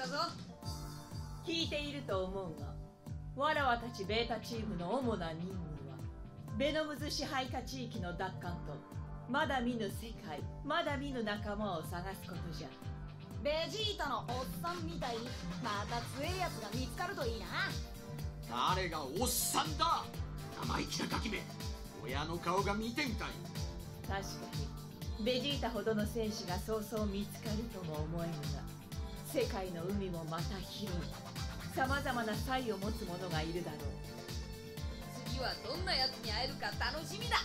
たぞ聞いていると思うがわらわたちベータチームの主な任務はベノムズ支配下地域の奪還とまだ見ぬ世界まだ見ぬ仲間を探すことじゃ。ベジータのおっさんみたいにまた強いやつが見つかるといいな。誰がおっさんだ？生意気なガキめ。親の顔が見てみたい。確かにベジータほどの戦士がそうそう見つかるとも思えぬが世界の海もまた広い。さまざまな才を持つ者がいるだろう。次はどんなやつに会えるか楽しみだ。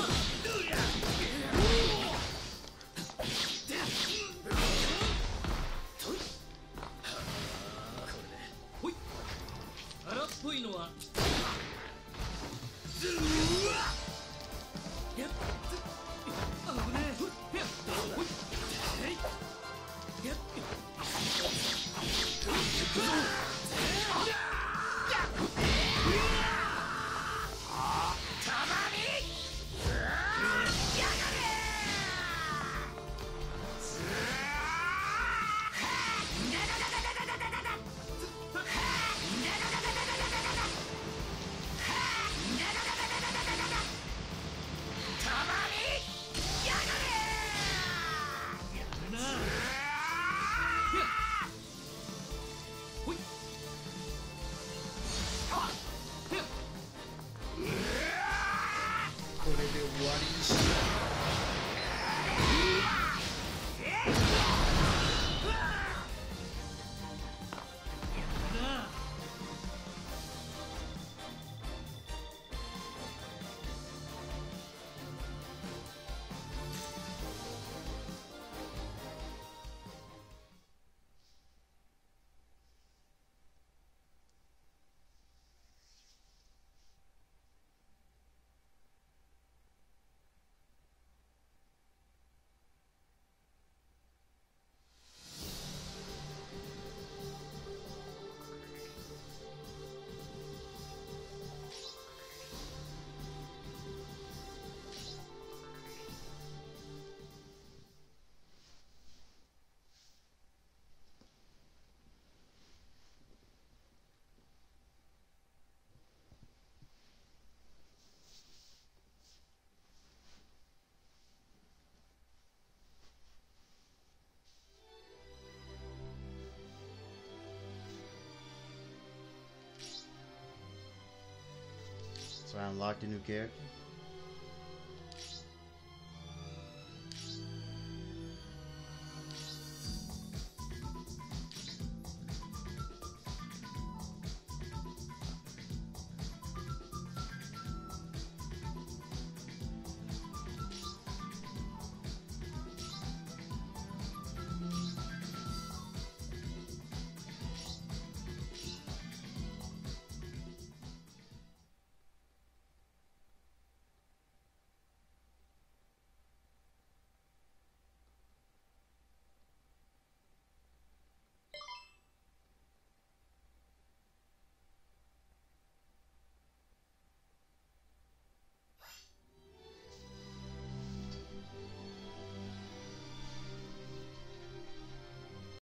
Huh. Unlocked a new character.